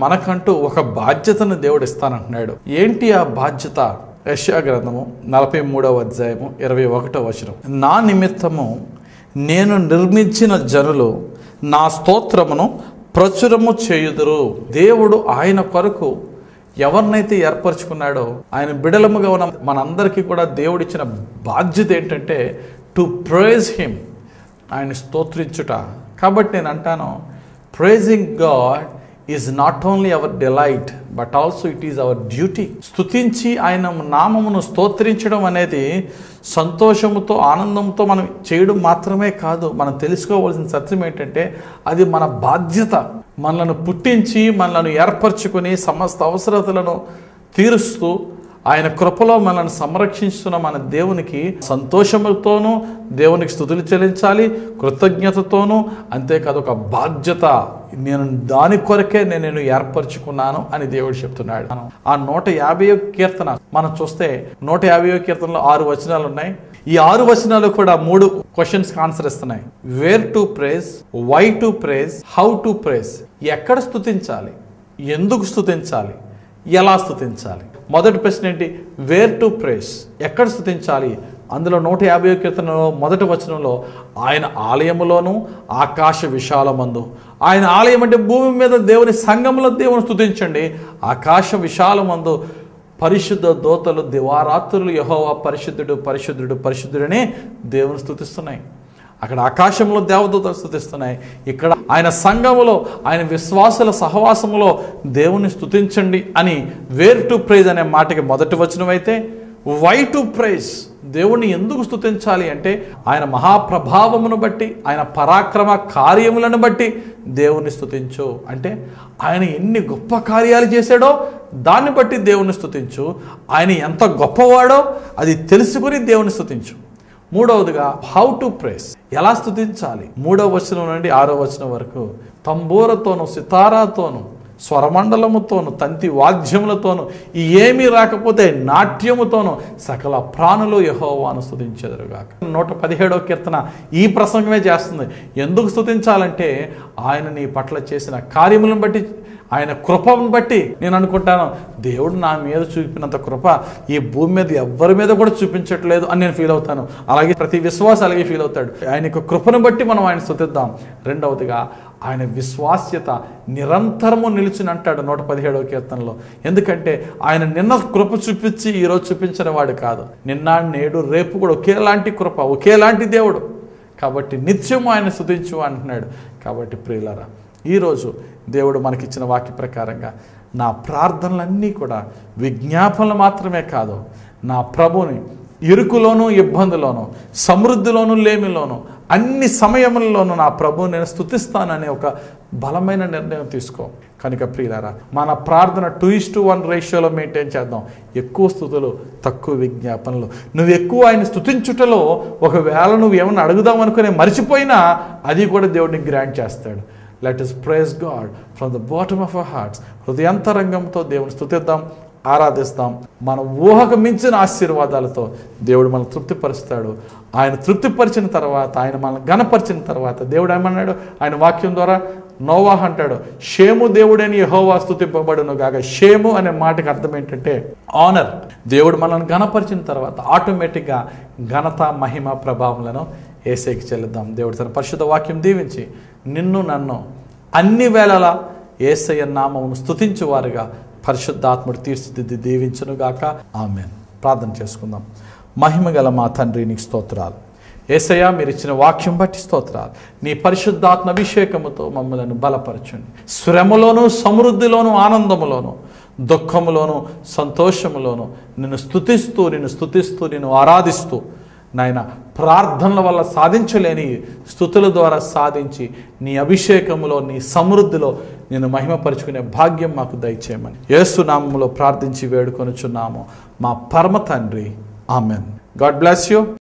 మనకంటూ ఒక బాధ్యతను దేవుడు ఇస్తానంటున్నాడు ఏంటి ఆ బాధ్యత? యశా గ్రంథము నలభై మూడవ అధ్యాయము ఇరవై ఒకటో వచనం. నా నిమిత్తము నేను నిర్మించిన జనులు నా స్తోత్రమును ప్రచురము చేయుదురు. దేవుడు ఆయన కొరకు ఎవరినైతే ఏర్పరచుకున్నాడో ఆయన బిడలముగా ఉన్న మనందరికీ కూడా దేవుడిచ్చిన బాధ్యత ఏంటంటే టు ప్రేజ్ హిమ్ ఆయన స్తోత్రించుట. కాబట్టి నేను అంటాను praising God is not only our delight but also it is our duty స్థుతించి ఆయన నామమును స్తోత్రించడం అనేది సంతోషముతో ఆనందంతో మనం చేయడం మాత్రమే కాదు. మనం తెలుసుకోవాల్సిన సత్యం ఏంటంటే అది మన బాధ్యత. మనలను పుట్టించి మనలను ఏర్పరచుకొని సమస్త అవసరతలను తీరుస్తూ ఆయన కృపలో మనల్ని సంరక్షిస్తున్న మన దేవునికి సంతోషముతోనూ దేవునికి స్థుతులు చెల్లించాలి కృతజ్ఞతతోనూ. అంతేకాదు ఒక బాధ్యత నేను దాని కొరకే నేను నేను ఏర్పరచుకున్నాను అని దేవుడు చెప్తున్నాడు. ఆ నూట యాభై కీర్తన మనం చూస్తే నూట యాభై కీర్తనలో ఆరు వచనాలు ఉన్నాయి. ఈ ఆరు వచనాలు కూడా మూడు క్వశ్చన్స్ ఆన్సర్ ఇస్తున్నాయి. Where to praise why to praise how to praise ఎక్కడ స్థుతించాలి? ఎందుకు స్థుతించాలి? ఎలా స్థుతించాలి మొదటి ప్రశ్న ఏంటి? వేర్ టు ప్రేస్ ఎక్కడ స్థుతించాలి అందులో నూట యాభై కీర్తనలో మొదటి వచనంలో ఆయన ఆలయములోను ఆకాశ విశాలమందు. ఆయన ఆలయం అంటే భూమి మీద దేవుని సంఘంలో దేవుని స్థుతించండి ఆకాశ విశాలమందు పరిశుద్ధ దోతలు దివారాత్రులు యహోవా పరిశుద్ధుడు పరిశుద్ధుడు పరిశుద్ధుడని దేవుని స్థుతిస్తున్నాయి అక్కడ ఆకాశంలో దేవదూతలు స్థుతిస్తున్నాయి ఇక్కడ ఆయన సంఘములో ఆయన విశ్వాసుల సహవాసములో దేవుని స్థుతించండి అని వేర్ టు ప్రైజ్ అనే మాటకి మొదటి వచనం అయితే వై టు ప్రైజ్ దేవుణ్ణి ఎందుకు స్థుతించాలి అంటే ఆయన మహాప్రభావమును బట్టి ఆయన పరాక్రమ కార్యములను బట్టి దేవుని స్థుతించు అంటే ఆయన ఎన్ని గొప్ప కార్యాలు చేశాడో దాన్ని బట్టి దేవుని స్థుతించు ఆయన ఎంత గొప్పవాడో అది తెలుసుకుని దేవుని స్థుతించు మూడవదిగా హౌ టు ప్రేస్ ఎలా స్థుతించాలి మూడవ వచనం నుండి ఆరో వచనం వరకు తంబూరతోనూ సితారాతోనూ స్వరమండలముతోను తంతి వాద్యములతోను ఏమీ రాకపోతే నాట్యముతోను సకల ప్రాణులు యహోవాను స్థుతించెదరుగాక నూట పదిహేడో కీర్తన ఈ ప్రసంగమే చేస్తుంది. ఎందుకు స్థుతించాలంటే ఆయన నీ పట్ల చేసిన కార్యములను బట్టి ఆయన కృపను బట్టి నేను అనుకుంటాను దేవుడు నా మీద చూపినంత కృప ఈ భూమి మీద ఎవరి మీద కూడా చూపించట్లేదు అని నేను ఫీల్ అవుతాను. అలాగే ప్రతి విశ్వాసం అలాగే ఫీల్ అవుతాడు. ఆయన యొక్క కృపను బట్టి మనం ఆయన స్థుతిద్దాం రెండవదిగా ఆయన విశ్వాస్యత నిరంతరము నిలిచిన అంటాడు నూట పదిహేడవ కీర్తనలో. ఎందుకంటే ఆయన నిన్న కృప చూపించి ఈరోజు చూపించిన వాడు కాదు. నిన్న నేడు రేపు కూడా ఒకేలాంటి కృప ఒకేలాంటి దేవుడు. కాబట్టి నిత్యము ఆయన స్థుతించు అంటున్నాడు. కాబట్టి ప్రియులరా ఈరోజు దేవుడు మనకిచ్చిన వాక్య ప్రకారంగా నా ప్రార్థనలన్నీ కూడా విజ్ఞాపనలు మాత్రమే కాదు నా ప్రభుని ఇరుకులోను ఇబ్బందిలోను సమృద్ధిలోను లేమిలోను అన్ని సమయముల్లోనూ నా ప్రభువు నేను స్థుతిస్తాననే ఒక బలమైన నిర్ణయం తీసుకో. కనుక ప్రియులారా మన ప్రార్థన టూ ఇస్ టు వన్ రేషియోలో మెయింటైన్ చేద్దాం. ఎక్కువ స్థుతులు తక్కువ విజ్ఞాపనలు. నువ్వు ఎక్కువ ఆయన స్థుతించుటలో ఒకవేళ నువ్వు ఏమైనా అడుగుదాం అనుకునే మర్చిపోయినా అది కూడా దేవుడిని గ్రాంట్ చేస్తాడు. Let us praise God from the bottom of a hearts హృదయంతరంగంతో దేవుని స్థుతిద్దాం ఆరాధిస్తాం. మన ఊహకు మించిన ఆశీర్వాదాలతో దేవుడు మనల్ని తృప్తిపరుస్తాడు. ఆయన తృప్తిపరిచిన తర్వాత ఆయన మనల్ని గణపరిచిన తర్వాత దేవుడు ఏమన్నాడు? ఆయన వాక్యం ద్వారా నోవాహ్ అంటాడు షేము దేవుడని యహోవా స్థుతింపబడును గాక షేము అనే మాటకి అర్థం ఏంటంటే ఆనర్ దేవుడు మనల్ని గణపరిచిన తర్వాత ఆటోమేటిక్గా ఘనత మహిమ ప్రభావములను ఏసైకి చెల్లిద్దాం. దేవుడు తన పరిశుద్ధ వాక్యం దీవించి నిన్ను నన్ను అన్ని వేళలా ఏసయ్య నామమును స్థుతించువారుగా పరిశుద్ధాత్ముడు తీర్చిదిద్ది దీవించునుగాక ఆమె ప్రార్థన చేసుకుందాం. మహిమ గల మా తండ్రి నీకు స్తోత్రాలు. ఏసయ్య మీరు ఇచ్చిన వాక్యం బట్టి స్తోత్రాలు. నీ పరిశుద్ధాత్మ అభిషేకముతో మమ్మలను బలపరచండి. శ్రమలోను సమృద్ధిలోను ఆనందములోను దుఃఖములోను సంతోషములోను నిన్ను స్థుతిస్తూ నిన్ను స్థుతిస్తూ నిన్ను ఆరాధిస్తూ నాయన ప్రార్థనల వల్ల సాధించలేని స్థుతుల ద్వారా సాధించి నీ అభిషేకములో నీ సమృద్ధిలో నేను మహిమపరుచుకునే భాగ్యం మాకు దయచేయమని యేసునామంలో ప్రార్థించి వేడుకొనుచున్నాము. మా పరమ తండ్రి. ఆమెన్. God bless you.